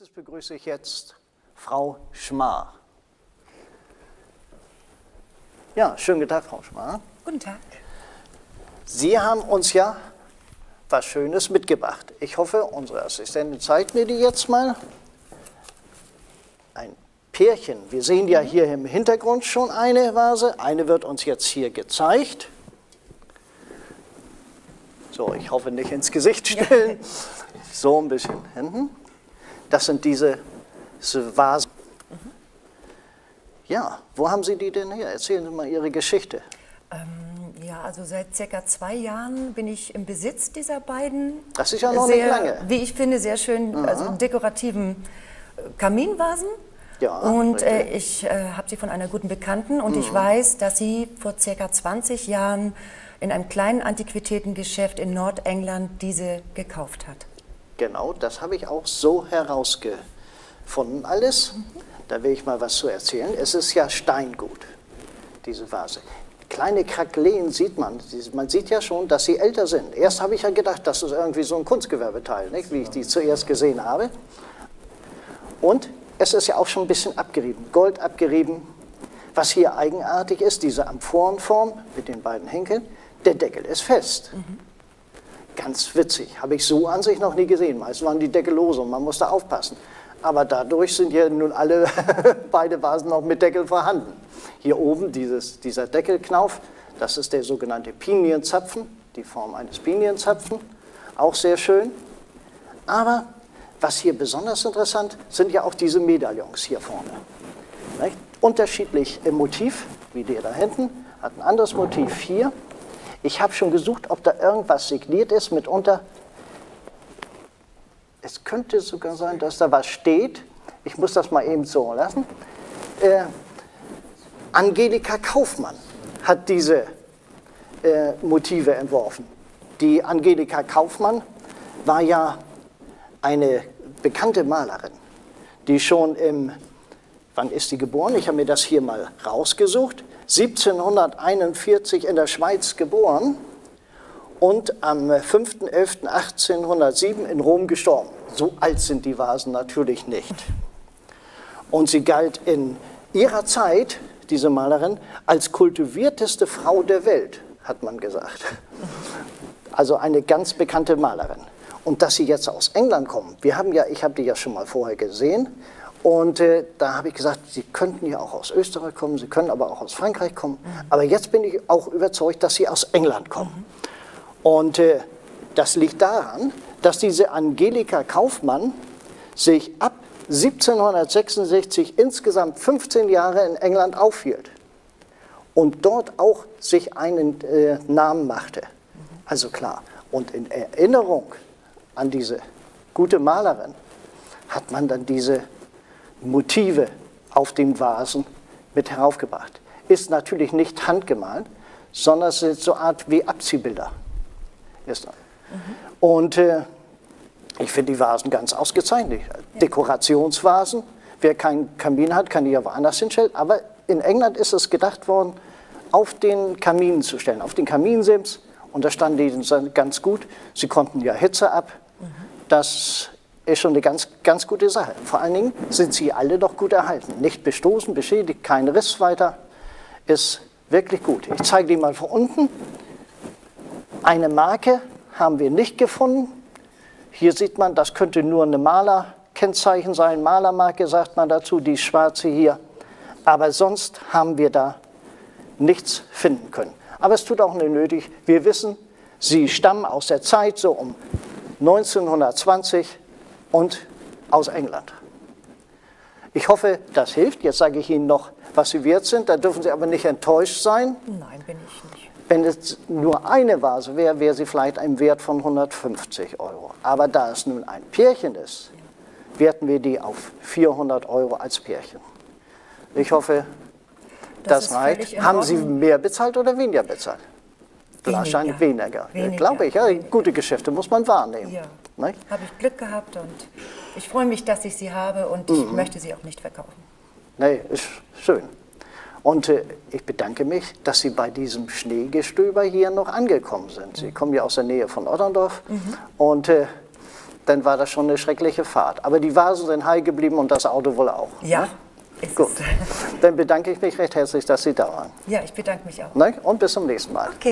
nächstes begrüße ich jetzt Frau Schmar. Ja, schönen guten Tag, Frau Schmar. Guten Tag. Sie haben uns ja was Schönes mitgebracht. Ich hoffe, unsere Assistentin zeigt mir die jetzt mal. Ein Pärchen. Wir sehen ja hier im Hintergrund schon eine Vase. Eine wird uns jetzt hier gezeigt. So, ich hoffe nicht ins Gesicht stellen. So ein bisschen hinten. Das sind diese, Vasen. Ja, wo haben Sie die denn her? Erzählen Sie mal Ihre Geschichte. Ähm, ja, also seit circa zwei Jahren bin ich im Besitz dieser beiden. Das ist ja noch sehr, nicht lange. Wie ich finde, sehr schön, also dekorativen äh, Kaminvasen. Ja, und äh, ich äh, habe sie von einer guten Bekannten und Mhm. ich weiß, dass sie vor circa 20 Jahren in einem kleinen Antiquitätengeschäft in Nordengland diese gekauft hat. Genau, das habe ich auch so herausgefunden alles. Da will ich mal was zu erzählen. Es ist ja Steingut, diese Vase. Kleine Krakeleen sieht man. Man sieht ja schon, dass sie älter sind. Erst habe ich ja gedacht, das ist irgendwie so ein Kunstgewerbeteil, nicht? wie ich die zuerst gesehen habe. Und es ist ja auch schon ein bisschen abgerieben, Gold abgerieben. Was hier eigenartig ist, diese Amphorenform mit den beiden Henkeln, der Deckel ist fest. Ganz witzig, habe ich so an sich noch nie gesehen. Meist waren die Deckel lose und man musste aufpassen. Aber dadurch sind ja nun alle beide Vasen noch mit Deckel vorhanden. Hier oben dieses, dieser Deckelknauf, das ist der sogenannte Pinienzapfen, die Form eines Pinienzapfen, auch sehr schön. Aber was hier besonders interessant sind ja auch diese Medaillons hier vorne. Nicht? Unterschiedlich im Motiv, wie der da hinten, hat ein anderes Motiv hier. Ich habe schon gesucht, ob da irgendwas signiert ist, mitunter. Es könnte sogar sein, dass da was steht. Ich muss das mal eben so lassen. Äh, Angelika Kaufmann hat diese äh, Motive entworfen. Die Angelika Kaufmann war ja eine bekannte Malerin, die schon im, wann ist sie geboren? Ich habe mir das hier mal rausgesucht, 1741 in der Schweiz geboren und am 5.11.1807 in Rom gestorben. So alt sind die Vasen natürlich nicht. Und sie galt in ihrer Zeit, diese Malerin, als kultivierteste Frau der Welt, hat man gesagt. Also eine ganz bekannte Malerin. Und dass sie jetzt aus England kommen, wir haben ja, ich habe die ja schon mal vorher gesehen, und äh, da habe ich gesagt, sie könnten ja auch aus Österreich kommen, sie können aber auch aus Frankreich kommen. Aber jetzt bin ich auch überzeugt, dass sie aus England kommen. Und äh, das liegt daran, dass diese Angelika Kaufmann sich ab 1766 insgesamt 15 Jahre in England aufhielt und dort auch sich einen äh, Namen machte. Also klar. Und in Erinnerung an diese gute Malerin hat man dann diese Motive auf den Vasen mit heraufgebracht. Ist natürlich nicht handgemalt, sondern es sind so eine Art wie Abziehbilder. Ist das. Und äh, ich finde die Vasen ganz ausgezeichnet. Dekorationsvasen. Wer keinen Kamin hat, kann die ja woanders hinstellen. Aber in England ist es gedacht worden, auf den Kamin zu stellen, auf den Kaminsims. Und da standen die ganz gut. Sie konnten ja Hitze ab. Das ist schon eine ganz, ganz gute Sache. Vor allen Dingen sind sie alle doch gut erhalten. Nicht bestoßen, beschädigt, kein Riss weiter. Ist wirklich gut. Ich zeige die mal von unten. Eine Marke haben wir nicht gefunden. Hier sieht man, das könnte nur eine Malerkennzeichen sein. Malermarke sagt man dazu, die schwarze hier. Aber sonst haben wir da nichts finden können. Aber es tut auch nicht nötig. Wir wissen, sie stammen aus der Zeit so um 1920 und aus England. Ich hoffe, das hilft. Jetzt sage ich Ihnen noch, was Sie wert sind. Da dürfen Sie aber nicht enttäuscht sein. Nein, bin ich nicht. Wenn es nur eine Vase wäre, wäre sie vielleicht ein Wert von 150 Euro. Aber da es nun ein Pärchen ist, werten wir die auf 400 Euro als Pärchen. Ich hoffe, Das das, reicht. Haben Sie mehr bezahlt oder weniger bezahlt? Wahrscheinlich weniger. Weniger. Glaube ich. Ja, gute Geschäfte muss man wahrnehmen. Ja. Nicht? Habe ich Glück gehabt und ich freue mich, dass ich sie habe und Mhm. ich möchte sie auch nicht verkaufen. Nee, ist schön. Und äh, ich bedanke mich, dass Sie bei diesem Schneegestöber hier noch angekommen sind. Sie kommen ja aus der Nähe von Otterndorf. Und äh, dann war das schon eine schreckliche Fahrt. Aber die Vasen sind heil geblieben und das Auto wohl auch. Ja. Ne? Gut, dann bedanke ich mich recht herzlich, dass Sie da waren. Ja, ich bedanke mich auch. Ne? Und bis zum nächsten Mal. Okay.